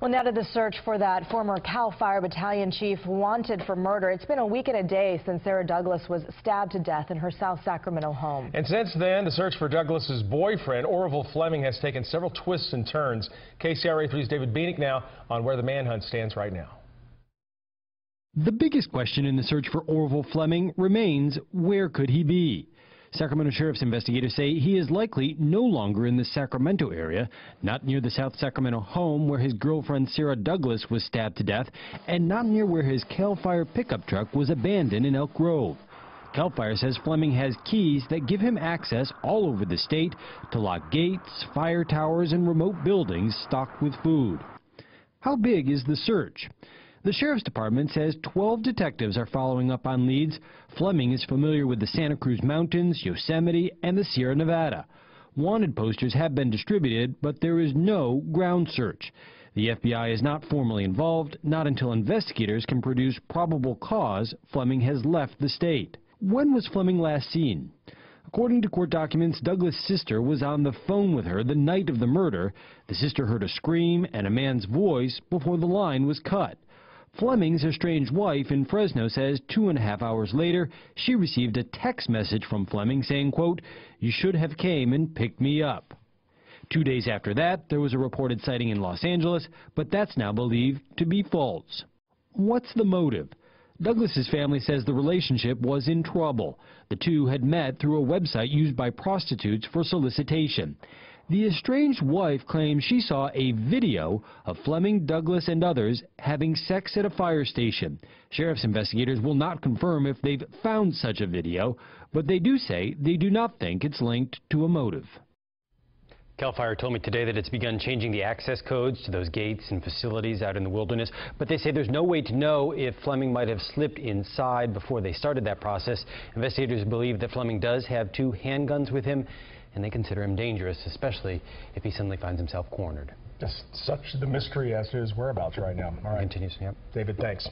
Well, now to the search for that former CAL FIRE battalion chief wanted for murder. It's been a week and a day since Sarah Douglas was stabbed to death in her South Sacramento home. And since then, the search for Douglas's boyfriend, Orville Fleming, has taken several twists and turns. KCRA 3's David Bienick now on where the manhunt stands right now. The biggest question in the search for Orville Fleming remains, where could he be? Sacramento Sheriff's investigators say he is likely no longer in the Sacramento area, not near the South Sacramento home where his girlfriend Sarah Douglas was stabbed to death, and not near where his CAL FIRE pickup truck was abandoned in Elk Grove. CAL FIRE says Fleming has keys that give him access all over the state to lock gates, fire towers, and remote buildings stocked with food. How big is the search? The Sheriff's Department says 12 detectives are following up on leads. Fleming is familiar with the Santa Cruz Mountains, Yosemite, and the Sierra Nevada. Wanted posters have been distributed, but there is no ground search. The FBI is not formally involved, not until investigators can produce probable cause Fleming has left the state. When was Fleming last seen? According to court documents, Douglas' sister was on the phone with her the night of the murder. The sister heard a scream and a man's voice before the line was cut. Fleming's estranged wife in Fresno says two and a half hours later, she received a text message from Fleming saying, quote, you should have came and picked me up. Two days after that, there was a reported sighting in Los Angeles, but that's now believed to be false. What's the motive? Douglas's family says the relationship was in trouble. The two had met through a website used by prostitutes for solicitation. The estranged wife claims she saw a video of Fleming, Douglas, and others having sex at a fire station. Sheriff's investigators will not confirm if they've found such a video, but they do say they do not think it's linked to a motive. CAL FIRE told me today that it's begun changing the access codes to those gates and facilities out in the wilderness, but they say there's no way to know if Fleming might have slipped inside before they started that process. Investigators believe that Fleming does have two handguns with him and they consider him dangerous, especially if he suddenly finds himself cornered. Just such the mystery as to his whereabouts right now. All right. Continues, yep. David, thanks.